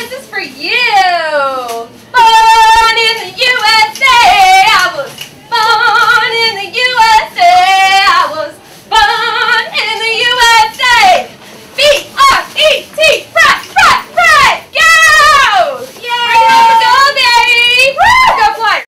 this is for you.